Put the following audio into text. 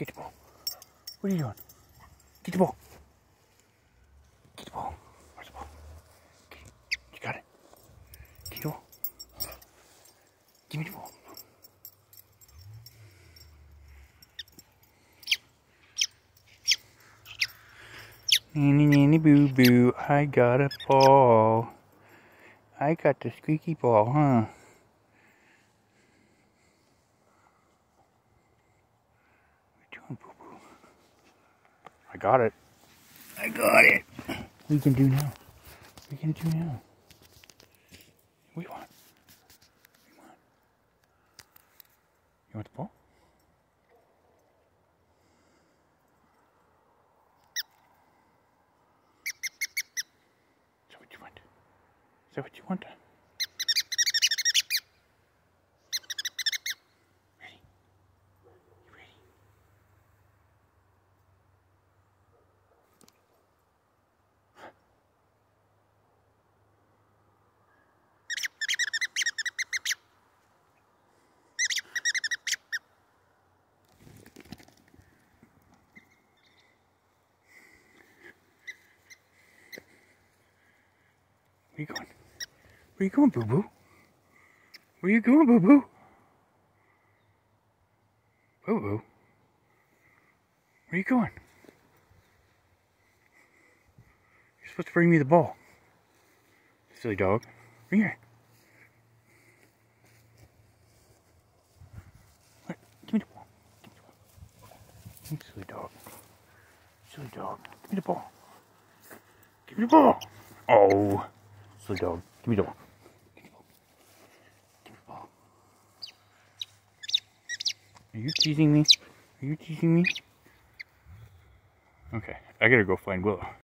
Get the ball. What are you doing? Get the ball. Get the ball. Where's the ball? Get. You got it. Get the ball. Give me the ball. Nanny, nanny, boo, boo. I got a ball. I got the squeaky ball, huh? What you doing, boo, boo? I got it. I got it. You can do now? We can do now? We want? You want? You want the ball? Is that what you want? Is that what you want? Where you going? Where you going, boo boo? Where you going, boo boo? Boo boo. Where you going? You're supposed to bring me the ball. Silly dog. Here. Give me the ball. Give me the ball. Silly dog. Silly dog. Give me the ball. Give me the ball. Oh. Silly dog. Give me the ball. Give me the ball. Give me the ball. Are you teasing me? Are you teasing me? Okay, I gotta go find Willow.